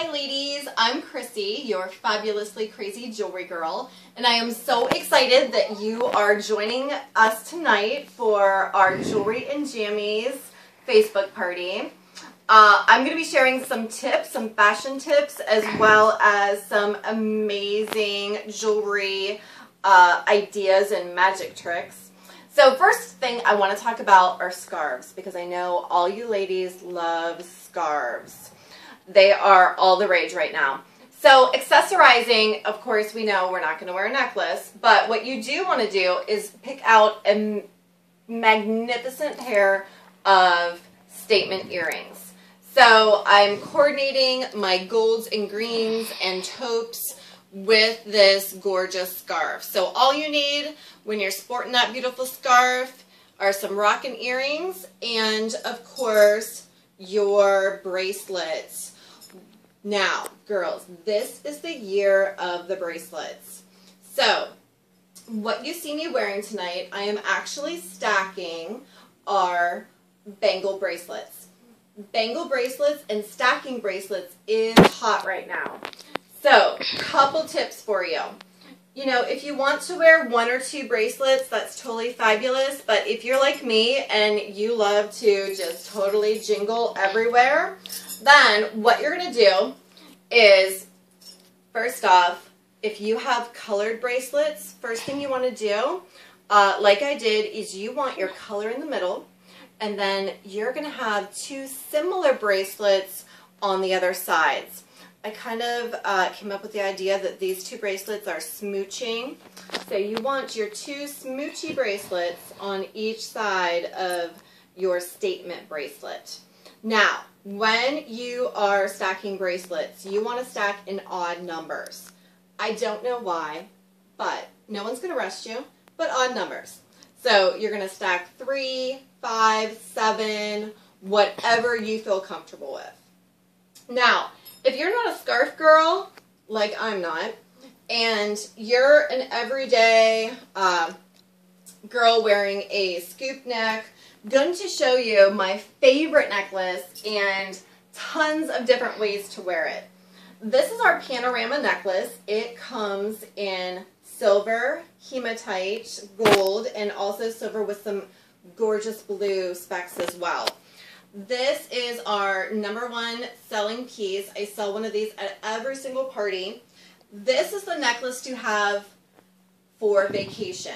Hi ladies, I'm Chrissy, your fabulously crazy jewelry girl, and I am so excited that you are joining us tonight for our Jewelry and Jammies Facebook party. Uh, I'm going to be sharing some tips, some fashion tips, as well as some amazing jewelry uh, ideas and magic tricks. So first thing I want to talk about are scarves because I know all you ladies love scarves. They are all the rage right now. So accessorizing, of course, we know we're not going to wear a necklace, but what you do want to do is pick out a magnificent pair of statement earrings. So I'm coordinating my golds and greens and taupes with this gorgeous scarf. So all you need when you're sporting that beautiful scarf are some rockin' earrings and, of course, your bracelets. Now, girls, this is the year of the bracelets. So, what you see me wearing tonight, I am actually stacking our bangle bracelets. Bangle bracelets and stacking bracelets is hot right now. So, couple tips for you. You know, if you want to wear one or two bracelets, that's totally fabulous. But if you're like me and you love to just totally jingle everywhere, then what you're going to do is, first off, if you have colored bracelets, first thing you want to do, uh, like I did, is you want your color in the middle, and then you're going to have two similar bracelets on the other sides. I kind of uh, came up with the idea that these two bracelets are smooching. So you want your two smoochy bracelets on each side of your statement bracelet. Now, when you are stacking bracelets, you want to stack in odd numbers. I don't know why, but no one's going to rush you, but odd numbers. So you're going to stack three, five, seven, whatever you feel comfortable with. Now, if you're not a scarf girl, like I'm not, and you're an everyday uh, girl wearing a scoop neck going to show you my favorite necklace and tons of different ways to wear it. This is our panorama necklace. It comes in silver, hematite, gold, and also silver with some gorgeous blue specks as well. This is our number one selling piece. I sell one of these at every single party. This is the necklace to have for vacation.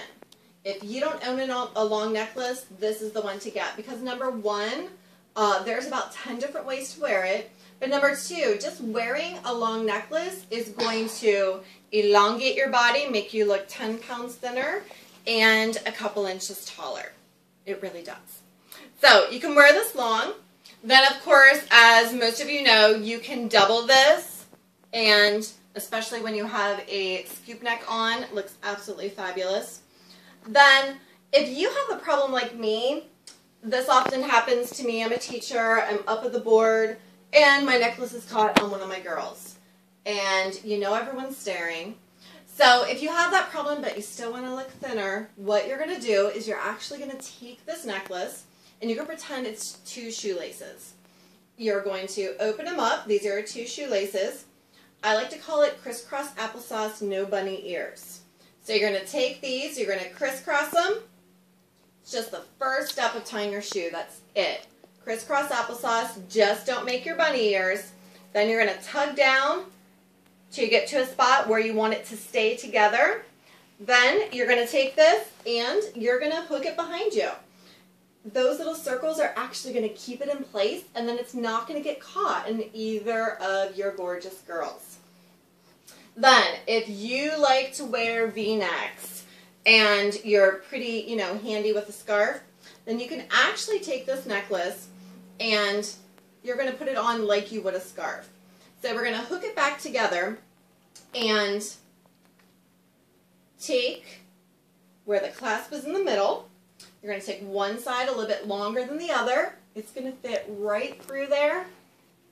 If you don't own a long necklace, this is the one to get because number one, uh, there's about 10 different ways to wear it. But number two, just wearing a long necklace is going to elongate your body, make you look 10 pounds thinner, and a couple inches taller. It really does. So you can wear this long. Then, of course, as most of you know, you can double this, and especially when you have a scoop neck on, looks absolutely fabulous then if you have a problem like me, this often happens to me. I'm a teacher, I'm up at the board, and my necklace is caught on one of my girls. And you know everyone's staring. So if you have that problem but you still want to look thinner, what you're going to do is you're actually going to take this necklace and you're going to pretend it's two shoelaces. You're going to open them up. These are two shoelaces. I like to call it crisscross applesauce, no bunny ears. So you're going to take these, you're going to crisscross them. It's just the first step of tying your shoe. That's it. Crisscross applesauce. Just don't make your bunny ears. Then you're going to tug down till you get to a spot where you want it to stay together. Then you're going to take this and you're going to hook it behind you. Those little circles are actually going to keep it in place and then it's not going to get caught in either of your gorgeous girls. Then, if you like to wear v-necks and you're pretty, you know, handy with a scarf, then you can actually take this necklace and you're going to put it on like you would a scarf. So we're going to hook it back together and take where the clasp is in the middle. You're going to take one side a little bit longer than the other. It's going to fit right through there.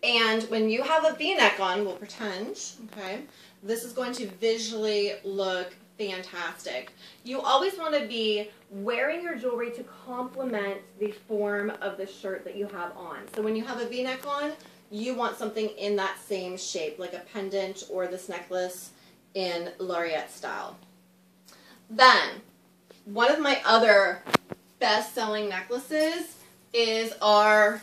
And when you have a v-neck on, we'll pretend, okay, this is going to visually look fantastic. You always want to be wearing your jewelry to complement the form of the shirt that you have on. So when you have a v-neck on, you want something in that same shape, like a pendant or this necklace in lariat style. Then, one of my other best-selling necklaces is our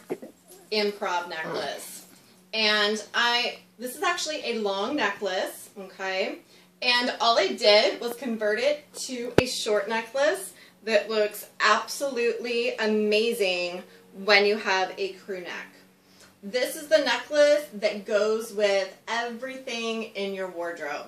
improv necklace. And I, this is actually a long necklace, okay? And all I did was convert it to a short necklace that looks absolutely amazing when you have a crew neck. This is the necklace that goes with everything in your wardrobe.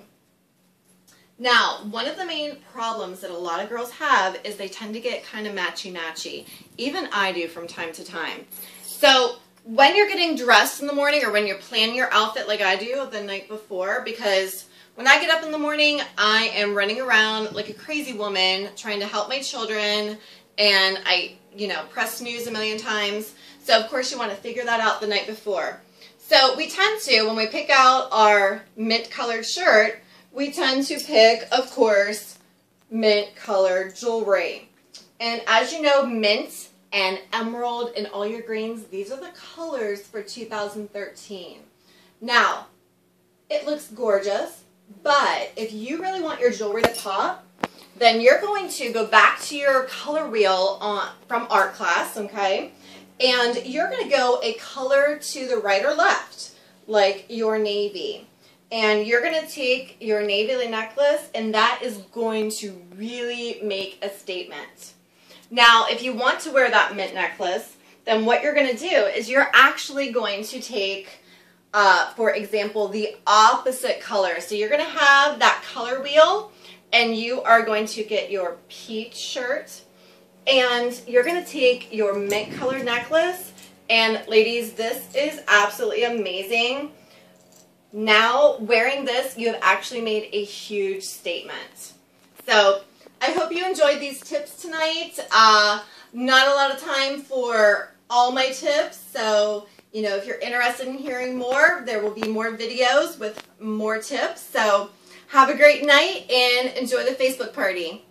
Now, one of the main problems that a lot of girls have is they tend to get kind of matchy-matchy. Even I do from time to time. So when you're getting dressed in the morning or when you're planning your outfit like I do the night before, because when I get up in the morning, I am running around like a crazy woman trying to help my children and I, you know, press snooze a million times. So of course you want to figure that out the night before. So we tend to, when we pick out our mint colored shirt, we tend to pick, of course, mint colored jewelry. And as you know, mint and emerald and all your greens, these are the colors for 2013. Now, it looks gorgeous, but if you really want your jewelry to pop, then you're going to go back to your color wheel on, from art class, okay? And you're going to go a color to the right or left, like your navy. And you're going to take your navy necklace, and that is going to really make a statement. Now, if you want to wear that mint necklace, then what you're going to do is you're actually going to take uh, for example, the opposite color. So you're going to have that color wheel and you are going to get your peach shirt and you're going to take your mint colored necklace and ladies, this is absolutely amazing. Now, wearing this, you have actually made a huge statement. So, I hope you enjoyed these tips tonight. Uh, not a lot of time for all my tips, so you know, if you're interested in hearing more, there will be more videos with more tips. So have a great night and enjoy the Facebook party.